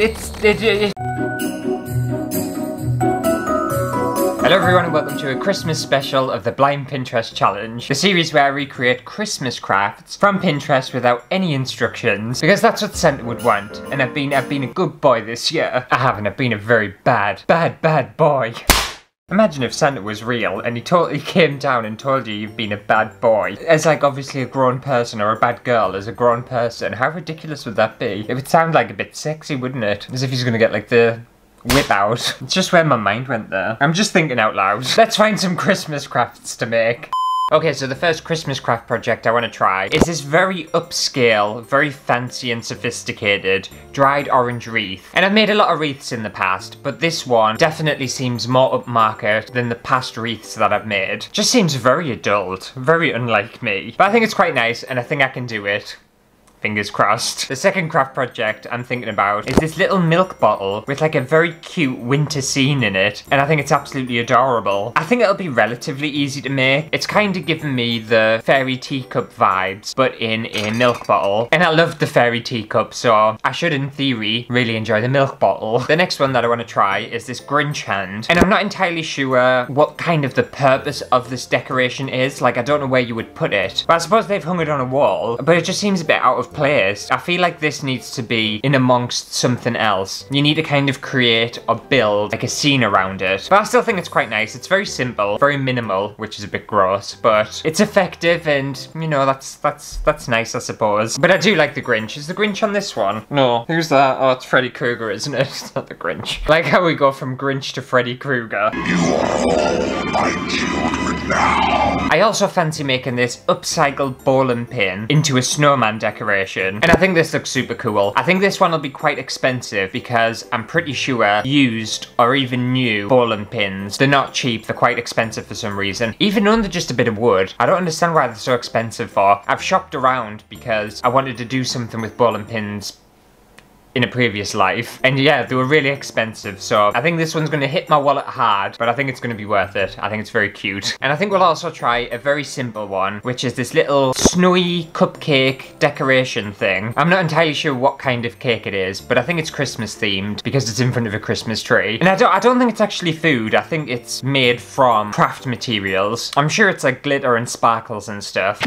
it's it, it, Hello everyone and welcome to a Christmas special of the Blind Pinterest Challenge, the series where I recreate Christmas crafts from Pinterest without any instructions, because that's what Santa would want, and I've been I've been a good boy this year. I haven't, I've been a very bad, bad, bad boy. Imagine if Santa was real and he totally came down and told you you've been a bad boy. As like obviously a grown person or a bad girl as a grown person. How ridiculous would that be? It would sound like a bit sexy, wouldn't it? As if he's gonna get like the whip out. It's just where my mind went there. I'm just thinking out loud. Let's find some Christmas crafts to make. Okay, so the first Christmas craft project I want to try is this very upscale, very fancy and sophisticated dried orange wreath. And I've made a lot of wreaths in the past, but this one definitely seems more upmarket than the past wreaths that I've made. Just seems very adult, very unlike me. But I think it's quite nice and I think I can do it. Fingers crossed. The second craft project I'm thinking about is this little milk bottle with like a very cute winter scene in it. And I think it's absolutely adorable. I think it'll be relatively easy to make. It's kind of giving me the fairy teacup vibes, but in a milk bottle. And I love the fairy teacup, so I should, in theory, really enjoy the milk bottle. The next one that I want to try is this Grinch hand. And I'm not entirely sure what kind of the purpose of this decoration is. Like, I don't know where you would put it. But I suppose they've hung it on a wall. But it just seems a bit out of place. I feel like this needs to be in amongst something else. You need to kind of create or build like a scene around it. But I still think it's quite nice. It's very simple, very minimal, which is a bit gross, but it's effective and you know, that's that's that's nice I suppose. But I do like the Grinch. Is the Grinch on this one? No. Who's that? Oh, it's Freddy Krueger, isn't it? It's not the Grinch. Like how we go from Grinch to Freddy Krueger. You are all my children now. I also fancy making this upcycled bowling pin into a snowman decoration. And I think this looks super cool. I think this one will be quite expensive because I'm pretty sure used or even new bowling pins, they're not cheap, they're quite expensive for some reason. Even under just a bit of wood. I don't understand why they're so expensive for. I've shopped around because I wanted to do something with ball and pins in a previous life. And yeah, they were really expensive, so I think this one's gonna hit my wallet hard, but I think it's gonna be worth it. I think it's very cute. And I think we'll also try a very simple one, which is this little snowy cupcake decoration thing. I'm not entirely sure what kind of cake it is, but I think it's Christmas themed because it's in front of a Christmas tree. And I don't, I don't think it's actually food. I think it's made from craft materials. I'm sure it's like glitter and sparkles and stuff.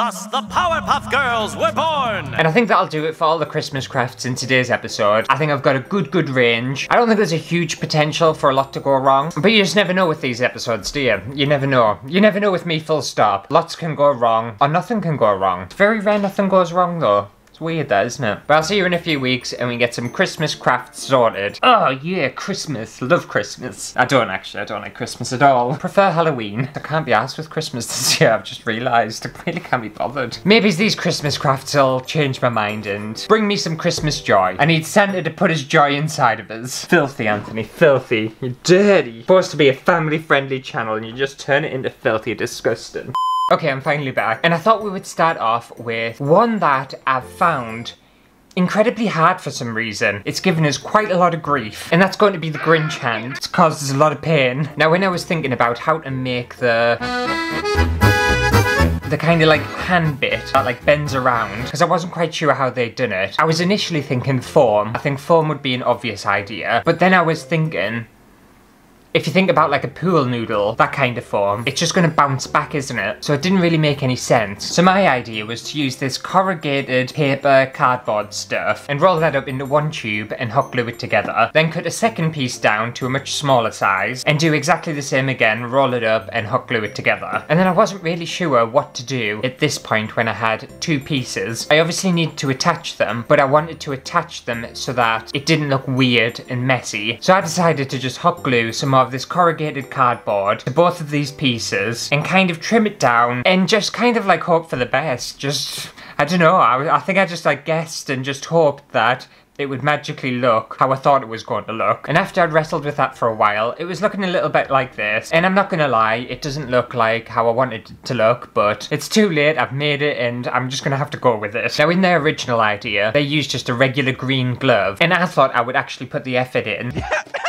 Thus, the Powerpuff Girls were born! And I think that'll do it for all the Christmas crafts in today's episode. I think I've got a good, good range. I don't think there's a huge potential for a lot to go wrong, but you just never know with these episodes, do you? You never know. You never know with me, full stop. Lots can go wrong, or nothing can go wrong. It's very rare nothing goes wrong, though weird that, isn't it? But I'll see you in a few weeks and we get some Christmas crafts sorted. Oh yeah, Christmas. Love Christmas. I don't actually, I don't like Christmas at all. Prefer Halloween. I can't be asked with Christmas this year, I've just realised. I really can't be bothered. Maybe these Christmas crafts will change my mind and bring me some Christmas joy. I need Santa to put his joy inside of us. Filthy, Anthony, filthy. You're dirty. Supposed to be a family-friendly channel and you just turn it into filthy, disgusting. Okay, I'm finally back. And I thought we would start off with one that I've found incredibly hard for some reason. It's given us quite a lot of grief. And that's going to be the Grinch hand. It's caused us a lot of pain. Now, when I was thinking about how to make the the kind of like hand bit that like bends around because I wasn't quite sure how they'd done it. I was initially thinking form. I think form would be an obvious idea. But then I was thinking if you think about like a pool noodle, that kind of form, it's just gonna bounce back, isn't it? So it didn't really make any sense. So my idea was to use this corrugated paper cardboard stuff and roll that up into one tube and hot glue it together. Then cut a second piece down to a much smaller size and do exactly the same again, roll it up and hot glue it together. And then I wasn't really sure what to do at this point when I had two pieces. I obviously needed to attach them, but I wanted to attach them so that it didn't look weird and messy. So I decided to just hot glue some of this corrugated cardboard to both of these pieces and kind of trim it down and just kind of like hope for the best. Just, I don't know, I, I think I just like guessed and just hoped that it would magically look how I thought it was going to look. And after I'd wrestled with that for a while, it was looking a little bit like this. And I'm not gonna lie, it doesn't look like how I wanted it to look, but it's too late, I've made it, and I'm just gonna have to go with it. Now, in their original idea, they used just a regular green glove, and I thought I would actually put the effort in.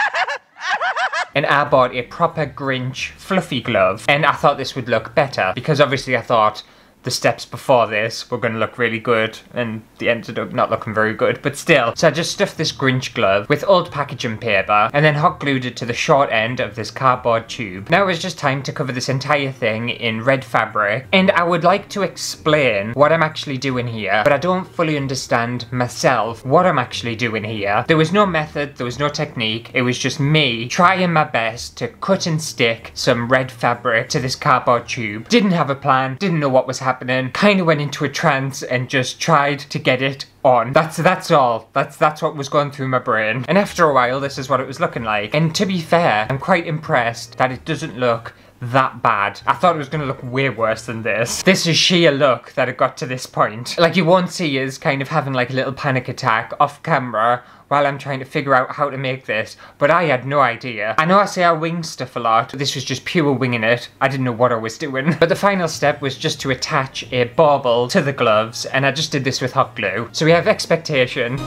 and I bought a proper Grinch fluffy glove. And I thought this would look better because obviously I thought the steps before this were going to look really good and they ended up not looking very good but still. So I just stuffed this Grinch glove with old packaging paper and then hot glued it to the short end of this cardboard tube. Now it was just time to cover this entire thing in red fabric and I would like to explain what I'm actually doing here but I don't fully understand myself what I'm actually doing here. There was no method there was no technique it was just me trying my best to cut and stick some red fabric to this cardboard tube. Didn't have a plan didn't know what was happening happening, kind of went into a trance and just tried to get it on. That's that's all. That's that's what was going through my brain. And after a while, this is what it was looking like. And to be fair, I'm quite impressed that it doesn't look that bad. I thought it was going to look way worse than this. This is sheer luck that it got to this point. Like you won't see is kind of having like a little panic attack off camera while I'm trying to figure out how to make this, but I had no idea. I know I say I wing stuff a lot, but this was just pure winging it. I didn't know what I was doing. But the final step was just to attach a bauble to the gloves, and I just did this with hot glue. So we have expectation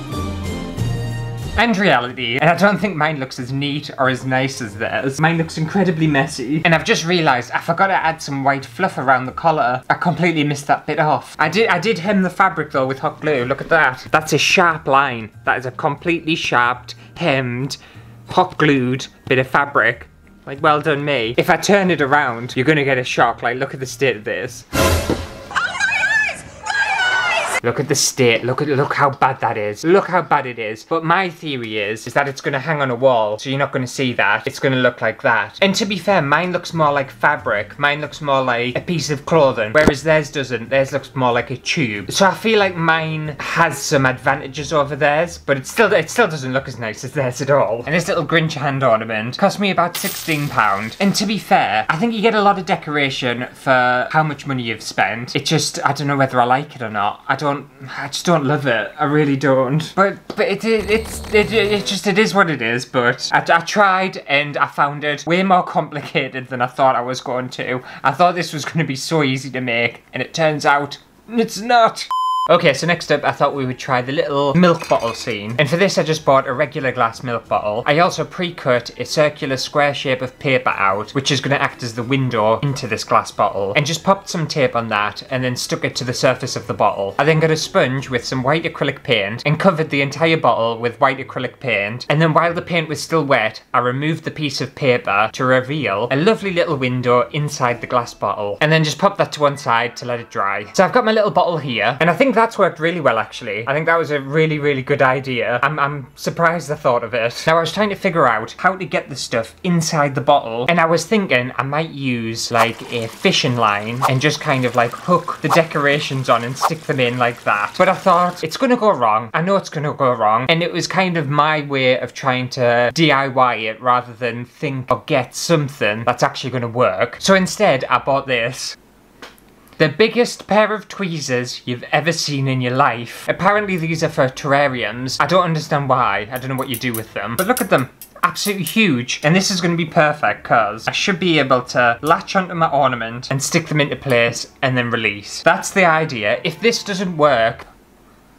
and reality. And I don't think mine looks as neat or as nice as theirs. Mine looks incredibly messy. And I've just realised I forgot to add some white fluff around the collar. I completely missed that bit off. I did I did hem the fabric though with hot glue. Look at that. That's a sharp line. That is a completely sharped, hemmed, hot glued bit of fabric. Like, well done me. If I turn it around, you're gonna get a shock. Like, look at the state of this. Look at the state. Look at look how bad that is. Look how bad it is. But my theory is is that it's gonna hang on a wall, so you're not gonna see that. It's gonna look like that. And to be fair, mine looks more like fabric. Mine looks more like a piece of clothing, whereas theirs doesn't. Theirs looks more like a tube. So I feel like mine has some advantages over theirs, but it still it still doesn't look as nice as theirs at all. And this little Grinch hand ornament cost me about sixteen pound. And to be fair, I think you get a lot of decoration for how much money you've spent. It just I don't know whether I like it or not. I don't don't, I just don't love it. I really don't. But but it, it it's it, it just it is what it is. But I, I tried and I found it way more complicated than I thought I was going to. I thought this was going to be so easy to make, and it turns out it's not. Okay, so next up I thought we would try the little milk bottle scene. And for this I just bought a regular glass milk bottle. I also pre-cut a circular square shape of paper out, which is going to act as the window into this glass bottle. And just popped some tape on that and then stuck it to the surface of the bottle. I then got a sponge with some white acrylic paint and covered the entire bottle with white acrylic paint. And then while the paint was still wet, I removed the piece of paper to reveal a lovely little window inside the glass bottle. And then just popped that to one side to let it dry. So I've got my little bottle here and I think that's worked really well actually. I think that was a really, really good idea. I'm, I'm surprised I thought of it. Now I was trying to figure out how to get the stuff inside the bottle and I was thinking I might use like a fishing line and just kind of like hook the decorations on and stick them in like that. But I thought it's gonna go wrong. I know it's gonna go wrong. And it was kind of my way of trying to DIY it rather than think or get something that's actually gonna work. So instead I bought this. The biggest pair of tweezers you've ever seen in your life. Apparently these are for terrariums. I don't understand why. I don't know what you do with them. But look at them absolutely huge. And this is going to be perfect because I should be able to latch onto my ornament and stick them into place and then release. That's the idea. If this doesn't work,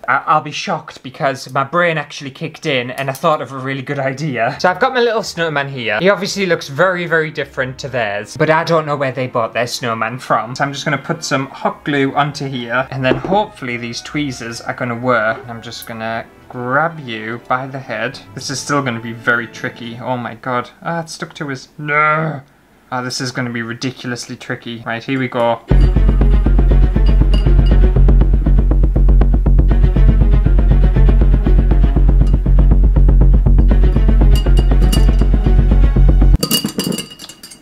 I'll be shocked because my brain actually kicked in and I thought of a really good idea. So I've got my little snowman here. He obviously looks very, very different to theirs, but I don't know where they bought their snowman from. So I'm just gonna put some hot glue onto here and then hopefully these tweezers are gonna work. I'm just gonna grab you by the head. This is still gonna be very tricky. Oh my god. Ah, it's stuck to his... No! Ah, this is gonna be ridiculously tricky. Right, here we go.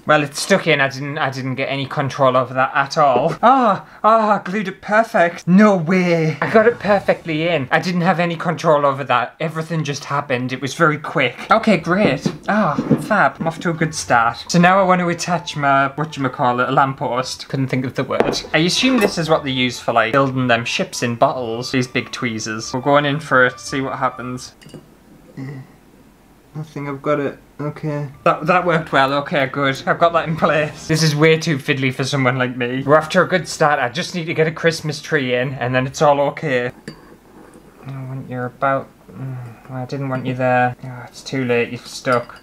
Well, it's stuck in. I didn't. I didn't get any control over that at all. Ah, oh, ah, oh, glued it perfect. No way. I got it perfectly in. I didn't have any control over that. Everything just happened. It was very quick. Okay, great. Ah, oh, fab. I'm off to a good start. So now I want to attach my what you call it, a lamppost. Couldn't think of the word. I assume this is what they use for like building them ships in bottles. These big tweezers. We're going in for it. See what happens. I think I've got it. Okay. That, that worked well. Okay, good. I've got that in place. This is way too fiddly for someone like me. We're after a good start. I just need to get a Christmas tree in and then it's all okay. I want you about... Mm, I didn't want you there. Oh, it's too late. You're stuck.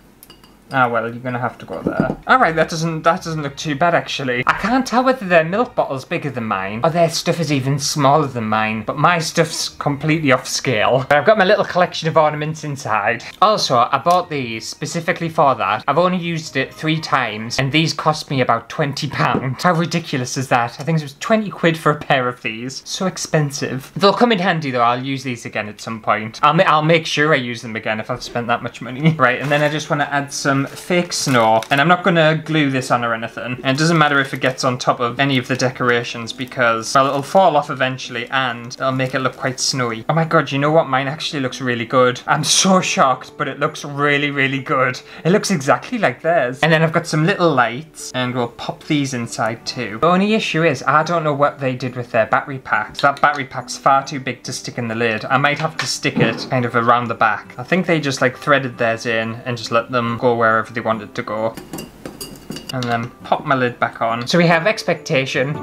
Ah well, you're gonna have to go there. Alright, that doesn't that doesn't look too bad actually. I can't tell whether their milk bottle's bigger than mine or their stuff is even smaller than mine, but my stuff's completely off scale. But I've got my little collection of ornaments inside. Also, I bought these specifically for that. I've only used it three times and these cost me about £20. How ridiculous is that? I think it was 20 quid for a pair of these. So expensive. They'll come in handy though, I'll use these again at some point. I'll, ma I'll make sure I use them again if I've spent that much money. Right, and then I just want to add some Um, fake snow. And I'm not to glue this on or anything. And it doesn't matter if it gets on top of any of the decorations because, well, it'll fall off eventually and it'll make it look quite snowy. Oh my god, you know what? Mine actually looks really good. I'm so shocked, but it looks really, really good. It looks exactly like theirs. And then I've got some little lights and we'll pop these inside too. The only issue is I don't know what they did with their battery packs. That battery pack's far too big to stick in the lid. I might have to stick it kind of around the back. I think they just like threaded theirs in and just let them go wherever they wanted to go. And then pop my lid back on. So we have expectation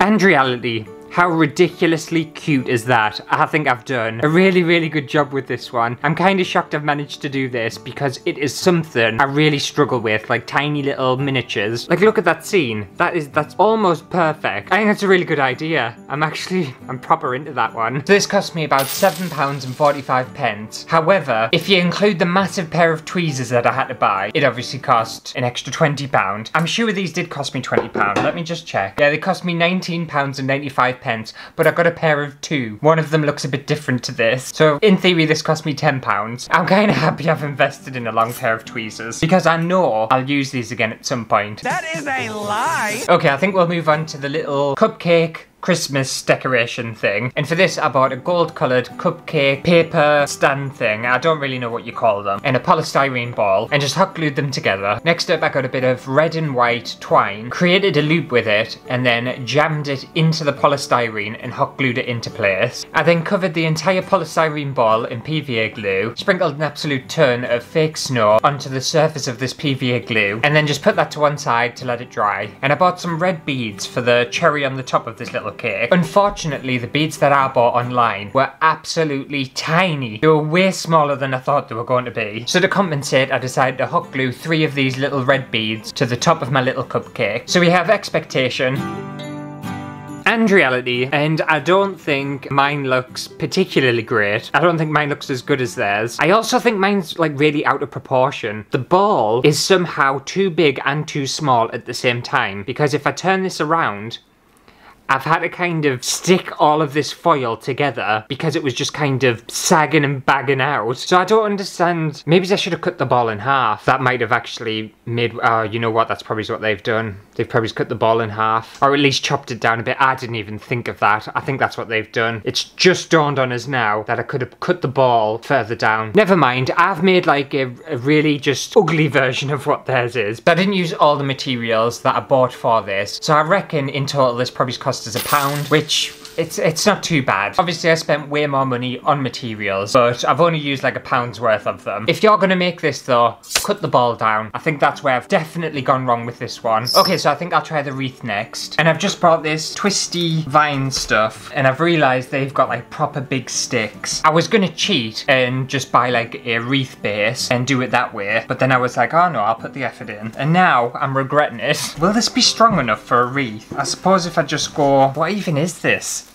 and reality. How ridiculously cute is that? I think I've done a really, really good job with this one. I'm kind of shocked I've managed to do this because it is something I really struggle with, like tiny little miniatures. Like look at that scene. That is, that's almost perfect. I think that's a really good idea. I'm actually, I'm proper into that one. So this cost me about £7 and 45 pence. However, if you include the massive pair of tweezers that I had to buy, it obviously cost an extra £20. I'm sure these did cost me £20. Let me just check. Yeah, they cost me £19 and 95 pence, but I got a pair of two. One of them looks a bit different to this. So in theory, this cost me £10. I'm kind of happy I've invested in a long pair of tweezers because I know I'll use these again at some point. That is a lie. Okay, I think we'll move on to the little cupcake Christmas decoration thing. And for this, I bought a gold coloured cupcake paper stand thing. I don't really know what you call them. And a polystyrene ball and just hot glued them together. Next up, I got a bit of red and white twine, created a loop with it, and then jammed it into the polystyrene and hot glued it into place. I then covered the entire polystyrene ball in PVA glue, sprinkled an absolute ton of fake snow onto the surface of this PVA glue, and then just put that to one side to let it dry. And I bought some red beads for the cherry on the top of this little cake. Unfortunately, the beads that I bought online were absolutely tiny. They were way smaller than I thought they were going to be. So to compensate, I decided to hot glue three of these little red beads to the top of my little cupcake. So we have expectation and reality, and I don't think mine looks particularly great. I don't think mine looks as good as theirs. I also think mine's like really out of proportion. The ball is somehow too big and too small at the same time, because if I turn this around, I've had to kind of stick all of this foil together because it was just kind of sagging and bagging out. So I don't understand. Maybe I should have cut the ball in half. That might have actually made, uh, you know what, that's probably what they've done. They've probably cut the ball in half. Or at least chopped it down a bit. I didn't even think of that. I think that's what they've done. It's just dawned on us now that I could have cut the ball further down. Never mind, I've made like a, a really just ugly version of what theirs is. But I didn't use all the materials that I bought for this. So I reckon in total this probably cost us a pound, which it's it's not too bad. Obviously I spent way more money on materials, but I've only used like a pound's worth of them. If you're gonna make this though, cut the ball down. I think that's where I've definitely gone wrong with this one. Okay, so I think I'll try the wreath next. And I've just brought this twisty vine stuff, and I've realized they've got like proper big sticks. I was gonna cheat and just buy like a wreath base and do it that way, but then I was like, oh no, I'll put the effort in. And now I'm regretting it. Will this be strong enough for a wreath? I suppose if I just go, what even is this?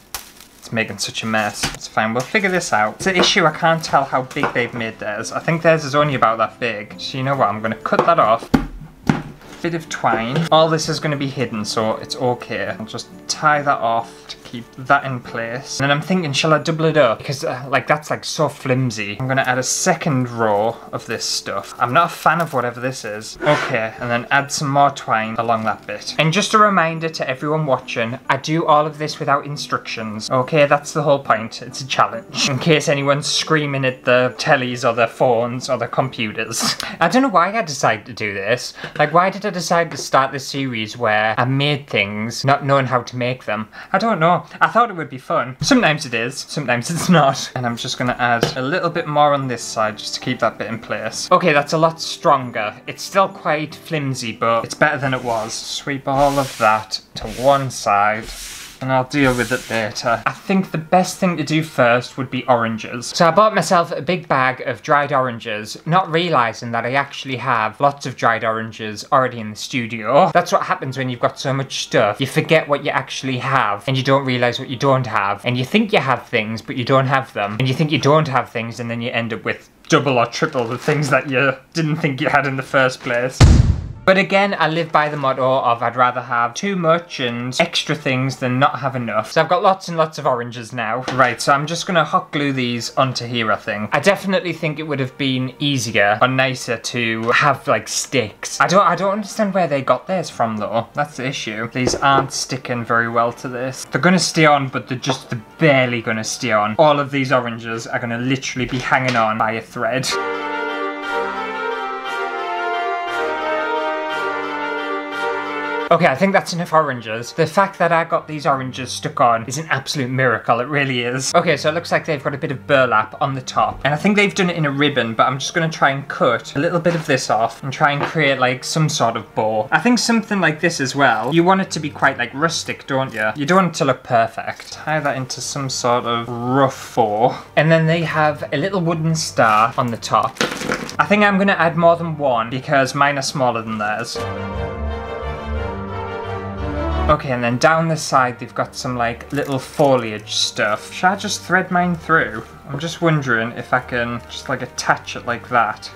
Making such a mess. It's fine, we'll figure this out. It's an issue, I can't tell how big they've made theirs. I think theirs is only about that big. So you know what, I'm gonna cut that off. Bit of twine. All this is gonna be hidden, so it's okay. I'll just tie that off to keep that in place. And then I'm thinking, shall I double it up? Because uh, like that's like so flimsy. I'm gonna add a second row of this stuff. I'm not a fan of whatever this is. Okay, and then add some more twine along that bit. And just a reminder to everyone watching, I do all of this without instructions. Okay, that's the whole point. It's a challenge. In case anyone's screaming at the tellies or their phones or their computers. I don't know why I decided to do this. Like, why did I decide to start this series where I made things not knowing how to make them? I don't know. I thought it would be fun. Sometimes it is, sometimes it's not. And I'm just gonna add a little bit more on this side just to keep that bit in place. Okay, that's a lot stronger. It's still quite flimsy, but it's better than it was. Sweep all of that to one side. And I'll deal with it later. I think the best thing to do first would be oranges. So I bought myself a big bag of dried oranges, not realising that I actually have lots of dried oranges already in the studio. That's what happens when you've got so much stuff. You forget what you actually have, and you don't realise what you don't have. And you think you have things, but you don't have them. And you think you don't have things, and then you end up with double or triple the things that you didn't think you had in the first place. But again, I live by the motto of I'd rather have too much and extra things than not have enough. So I've got lots and lots of oranges now. Right, so I'm just gonna hot glue these onto here, I think. I definitely think it would have been easier or nicer to have like sticks. I don't I don't understand where they got theirs from though. That's the issue. These aren't sticking very well to this. They're gonna stay on, but they're just barely gonna stay on. All of these oranges are gonna literally be hanging on by a thread. Okay, I think that's enough oranges. The fact that I got these oranges stuck on is an absolute miracle, it really is. Okay, so it looks like they've got a bit of burlap on the top. And I think they've done it in a ribbon, but I'm just gonna try and cut a little bit of this off and try and create like some sort of bow. I think something like this as well. You want it to be quite like rustic, don't you? You don't want it to look perfect. Tie that into some sort of rough bow. And then they have a little wooden star on the top. I think I'm gonna add more than one because mine are smaller than theirs. Okay, and then down the side they've got some like little foliage stuff. Should I just thread mine through? I'm just wondering if I can just like attach it like that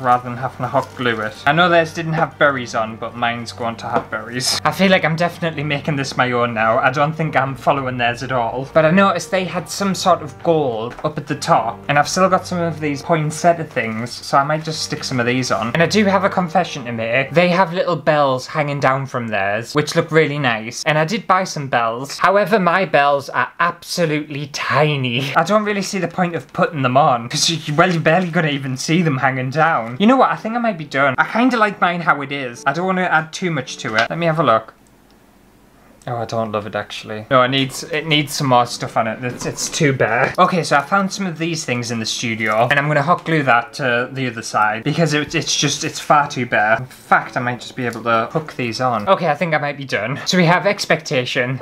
rather than having to hot glue it. I know theirs didn't have berries on, but mine's going to have berries. I feel like I'm definitely making this my own now. I don't think I'm following theirs at all. But I noticed they had some sort of gold up at the top, and I've still got some of these poinsettia things, so I might just stick some of these on. And I do have a confession to make. They have little bells hanging down from theirs, which look really nice. And I did buy some bells. However, my bells are absolutely tiny. I don't really see the point of putting them on, because well, you're barely gonna even see them hanging down. You know what? I think I might be done. I kind of like mine how it is. I don't want to add too much to it. Let me have a look. Oh, I don't love it actually. No, it needs it needs some more stuff on it. It's, it's too bare. Okay, so I found some of these things in the studio, and I'm gonna hot glue that to the other side because it, it's just it's far too bare. In fact, I might just be able to hook these on. Okay, I think I might be done. So we have expectation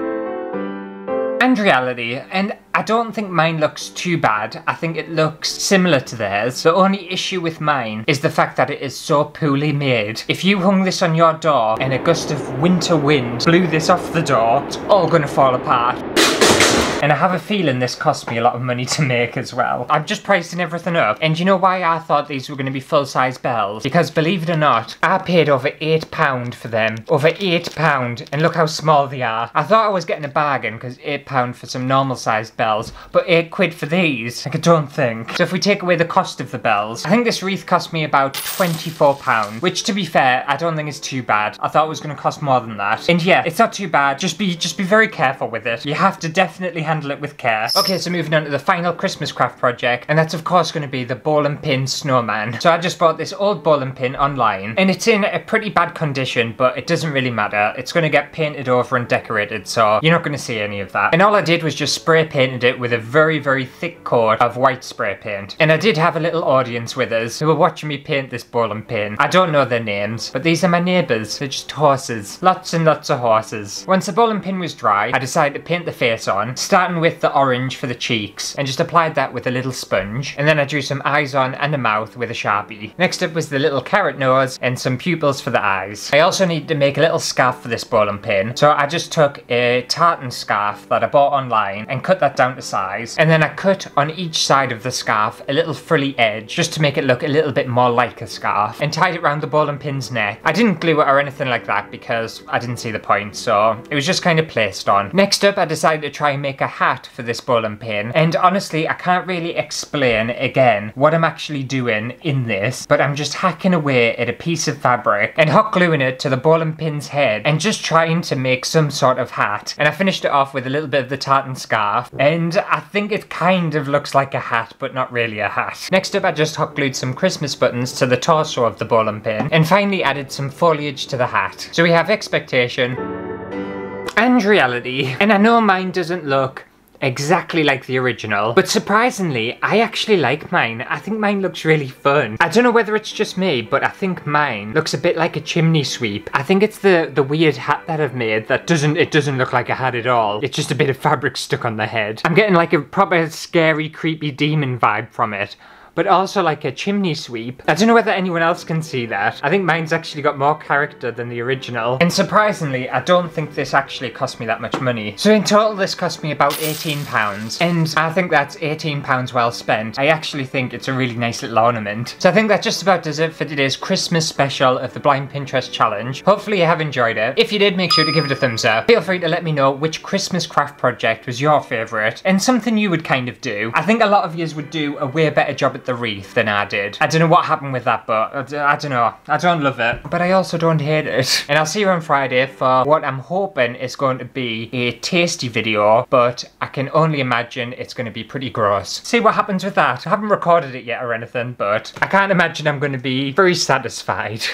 and reality, and I don't think mine looks too bad. I think it looks similar to theirs. The only issue with mine is the fact that it is so poorly made. If you hung this on your door and a gust of winter wind blew this off the door, it's all gonna fall apart. And I have a feeling this cost me a lot of money to make as well. I'm just pricing everything up. And you know why I thought these were going to be full-size bells? Because believe it or not, I paid over £8 for them. Over £8. And look how small they are. I thought I was getting a bargain because £8 for some normal-sized bells. But 8 quid for these? Like, I don't think. So if we take away the cost of the bells, I think this wreath cost me about £24. Which, to be fair, I don't think is too bad. I thought it was going to cost more than that. And yeah, it's not too bad. Just be, just be very careful with it. You have to definitely handle it with care. Okay, so moving on to the final Christmas craft project, and that's of course going to be the ball and pin snowman. So I just bought this old ball and pin online, and it's in a pretty bad condition, but it doesn't really matter. It's going to get painted over and decorated, so you're not going to see any of that. And all I did was just spray painted it with a very, very thick coat of white spray paint. And I did have a little audience with us who were watching me paint this ball and pin. I don't know their names, but these are my neighbours. They're just horses. Lots and lots of horses. Once the ball and pin was dry, I decided to paint the face on, starting with the orange for the cheeks and just applied that with a little sponge. And then I drew some eyes on and a mouth with a Sharpie. Next up was the little carrot nose and some pupils for the eyes. I also needed to make a little scarf for this ball and pin. So I just took a tartan scarf that I bought online and cut that down to size. And then I cut on each side of the scarf a little frilly edge just to make it look a little bit more like a scarf and tied it around the ball and pin's neck. I didn't glue it or anything like that because I didn't see the point so it was just kind of placed on. Next up I decided to try make a hat for this ball and pin. And honestly, I can't really explain again what I'm actually doing in this, but I'm just hacking away at a piece of fabric and hot gluing it to the ball and pin's head and just trying to make some sort of hat. And I finished it off with a little bit of the tartan scarf, and I think it kind of looks like a hat, but not really a hat. Next up, I just hot glued some Christmas buttons to the torso of the ball and pin, and finally added some foliage to the hat. So we have expectation and reality. And I know mine doesn't look exactly like the original. But surprisingly, I actually like mine. I think mine looks really fun. I don't know whether it's just me, but I think mine looks a bit like a chimney sweep. I think it's the, the weird hat that I've made that doesn't, it doesn't look like a hat at all. It's just a bit of fabric stuck on the head. I'm getting like a proper scary, creepy demon vibe from it but also like a chimney sweep. I don't know whether anyone else can see that. I think mine's actually got more character than the original. And surprisingly, I don't think this actually cost me that much money. So in total, this cost me about £18. And I think that's £18 well spent. I actually think it's a really nice little ornament. So I think that just about does it for today's Christmas special of the Blind Pinterest Challenge. Hopefully you have enjoyed it. If you did, make sure to give it a thumbs up. Feel free to let me know which Christmas craft project was your favourite and something you would kind of do. I think a lot of yous would do a way better job at the wreath than I did. I don't know what happened with that, but I, I don't know. I don't love it, but I also don't hate it. And I'll see you on Friday for what I'm hoping is going to be a tasty video, but I can only imagine it's going to be pretty gross. See what happens with that. I haven't recorded it yet or anything, but I can't imagine I'm going to be very satisfied.